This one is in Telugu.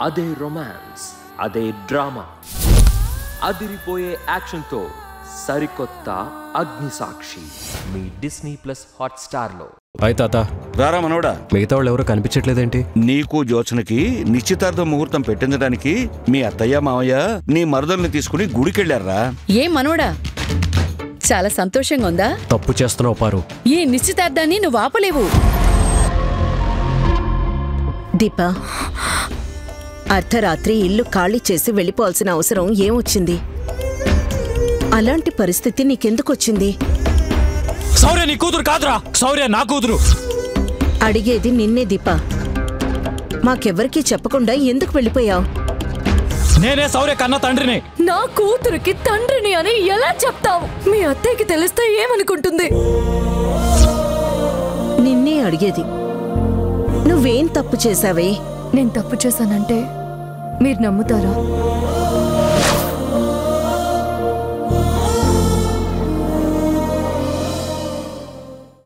అదే రొమాన్స్ అదే డ్రామా అదిరిపోయే యాక్షన్తో సరికొత్త అగ్నిసాక్షి మీ డిస్నీ ప్లస్ హాట్స్టార్లో హాయ్ తాత. రారా మనవడా మిగతా వాళ్ళు ఎవరు కనిపించట్లేదేంటి? నీకు జ్యోత్సనకి నిశ్చితార్థ ముహూర్తం పెట్టించడానికి మీ అత్తయ్య మావయ్య నీ మరదల్ని తీసుకుని గుడికెళ్ళారా? ఏ మనోడా? చాలా సంతోషంగా ఉందా తప్పు చేస్తున్నావు పారు. ఈ నిశ్చితార్థాన్ని నువ్వు ఆపలేవు. దీపా అర్ధరాత్రి ఇల్లు ఖాళీ చేసి వెళ్ళిపోవాల్సిన అవసరం ఏమొచ్చింది? అలాంటి పరిస్థితి నీకెందుకొచ్చింది? సౌర్య నీ కూతురు కాదురా. సౌర్య నా కూతురు. అడిగేది నిన్నే దీపా. మాకెవ్వరికీ చెప్పకుండా ఎందుకు వెళ్ళిపోయావు? నేనే సౌర్య కన్న తండ్రిని. నా కూతురికి తండ్రిని అని ఎలా చెప్తావు? మీ అత్తయ్యకి తెలిస్తే ఏమనుకుంటుంది? నిన్నే అడిగేది. నువ్వేం తప్పు చేశావే? నేను తప్పు చేశానంటే మీరు నమ్ముతారా?